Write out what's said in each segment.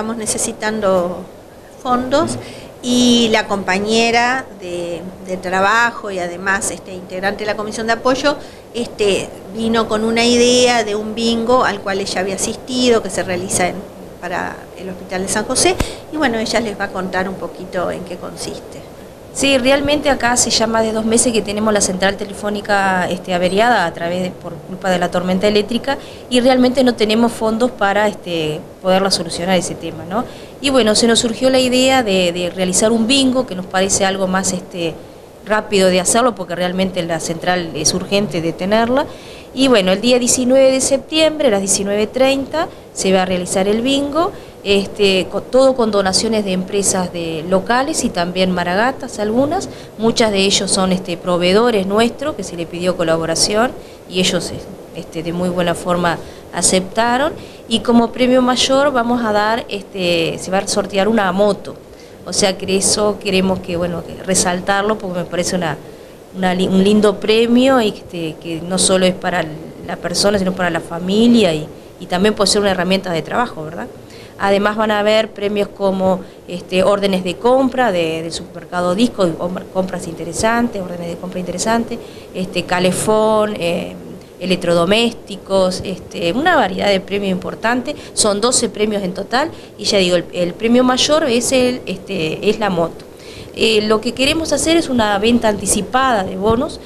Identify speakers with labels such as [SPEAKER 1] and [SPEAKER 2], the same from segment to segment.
[SPEAKER 1] estamos necesitando fondos y la compañera de, trabajo y además este, integrante de la comisión de apoyo este, vino con una idea de un bingo al cual ella había asistido, que se realiza para el Hospital de San José, y bueno, ella les va a contar un poquito en qué consiste.
[SPEAKER 2] Sí, realmente acá hace ya más de dos meses que tenemos la central telefónica este, averiada a través de, por culpa de la tormenta eléctrica y realmente no tenemos fondos para este, poderla solucionar ese tema, ¿no? Y bueno, se nos surgió la idea de, realizar un bingo que nos parece algo más este, rápido de hacerlo porque realmente la central es urgente de tenerla. Y bueno, el día 19 de septiembre a las 19.30 se va a realizar el bingo este, todo con donaciones de empresas de locales y también maragatas algunas, muchas de ellos son este, proveedores nuestros que se le pidió colaboración y ellos este, de muy buena forma aceptaron. Y como premio mayor vamos a dar, este, se va a sortear una moto, o sea que eso queremos que, bueno, resaltarlo porque me parece una, un lindo premio y este, que no solo es para la persona sino para la familia y también puede ser una herramienta de trabajo, ¿verdad? Además van a haber premios como este, órdenes de compra del supermercado Disco, compras interesantes, órdenes de compra interesantes, este, calefón, eh, electrodomésticos, este, una variedad de premios importantes, son 12 premios en total y ya digo, el, premio mayor es, el, este, es la moto. Eh, lo que queremos hacer es una venta anticipada de bonos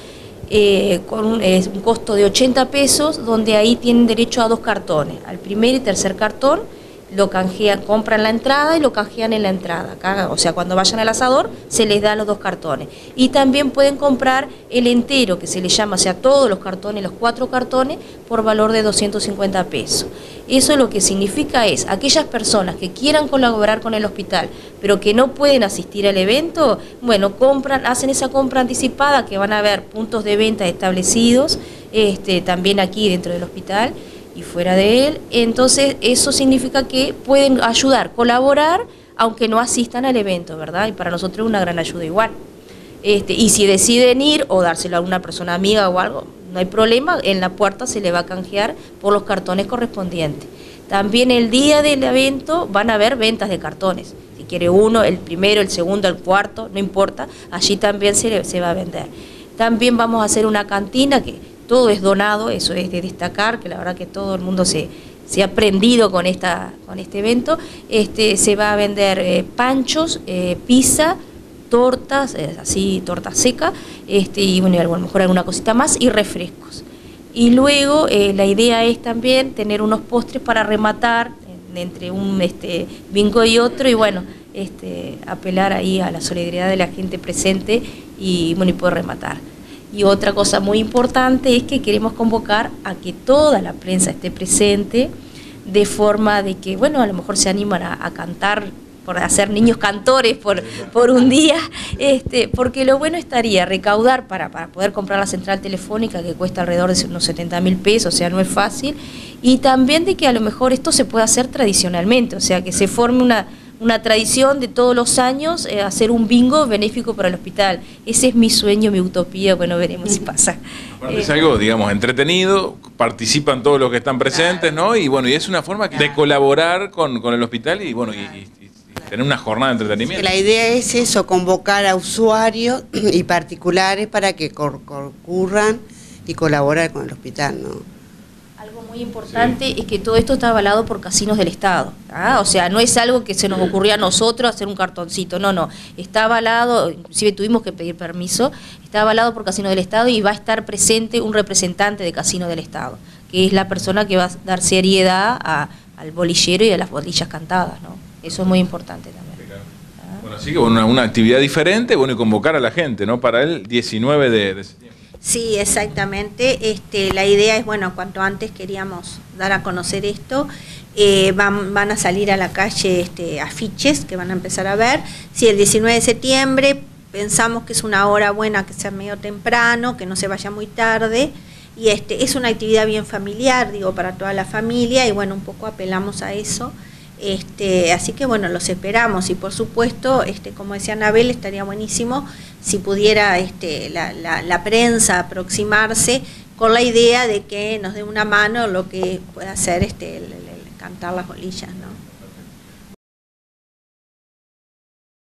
[SPEAKER 2] eh, con un, un costo de 80 pesos, donde ahí tienen derecho a dos cartones, al primer y tercer cartón, lo canjean, compran la entrada y lo canjean en la entrada. o sea, cuando vayan al asador se les da los dos cartones. Y también pueden comprar el entero, que se le llama, o sea, todos los cartones, los cuatro cartones, por valor de 250 pesos. Eso lo que significa es, aquellas personas que quieran colaborar con el hospital, pero que no pueden asistir al evento, bueno, compran, hacen esa compra anticipada, que van a haber puntos de venta establecidos, este, también aquí dentro del hospital, y fuera de él, entonces eso significa que pueden ayudar, colaborar, aunque no asistan al evento, ¿verdad? Y para nosotros es una gran ayuda igual. Este, y si deciden ir o dárselo a una persona amiga o algo, no hay problema, en la puerta se le va a canjear por los cartones correspondientes. También el día del evento van a haber ventas de cartones. Si quiere uno, el primero, el segundo, el cuarto, no importa, allí también se, se va a vender. También vamos a hacer una cantina que todo es donado, eso es de destacar, que la verdad que todo el mundo se, se ha aprendido con, esta, con este evento. Este, se va a vender eh, panchos, eh, pizza, tortas, eh, así, torta seca, este, y bueno, a lo mejor alguna cosita más, y refrescos. Y luego la idea es también tener unos postres para rematar entre un este, bingo y otro, y bueno, este, apelar ahí a la solidaridad de la gente presente y, bueno, y poder rematar. Y otra cosa muy importante es que queremos convocar a que toda la prensa esté presente, de forma de que, bueno, a lo mejor se animan a, cantar por hacer niños cantores por, por un día, este, porque lo bueno estaría recaudar para, para poder comprar la central telefónica que cuesta alrededor de unos 70 mil pesos, o sea, no es fácil, y también de que a lo mejor esto se pueda hacer tradicionalmente, o sea, que se forme una, una tradición de todos los años eh, hacer un bingo benéfico para el hospital. Ese es mi sueño, mi utopía, bueno, veremos si pasa.
[SPEAKER 3] es algo, digamos, entretenido, participan todos los que están presentes, ¿no? Y bueno, y es una forma de colaborar con, el hospital y bueno, y, tener una jornada de entretenimiento.
[SPEAKER 4] La idea es eso, convocar a usuarios y particulares para que concurran y colaborar con el hospital, ¿no?
[SPEAKER 2] Muy importante es que todo esto está avalado por casinos del Estado. ¿ah? O sea, no es algo que se nos ocurría a nosotros hacer un cartoncito, no, no. Está avalado, inclusive tuvimos que pedir permiso, está avalado por casinos del Estado y va a estar presente un representante de Casino del Estado, que es la persona que va a dar seriedad al bolillero y a las bolillas cantadas. ¿no? Eso es muy importante también.
[SPEAKER 3] Bueno, así que una, una actividad diferente, bueno, y convocar a la gente, ¿no? Para el 19 de, de septiembre.
[SPEAKER 1] Sí, exactamente. Este, la idea es, bueno, cuanto antes queríamos dar a conocer esto. Eh, van, van, a salir a la calle este, afiches que van a empezar a ver. Si el 19 de septiembre pensamos que es una hora buena que sea medio temprano, que no se vaya muy tarde. Y este, es una actividad bien familiar, digo, para toda la familia, y bueno, un poco apelamos a eso. Este, así que bueno, los esperamos y por supuesto, este, como decía Anabel, estaría buenísimo si pudiera este, la, prensa aproximarse con la idea de que nos dé una mano lo que pueda hacer el, cantar las bolillas.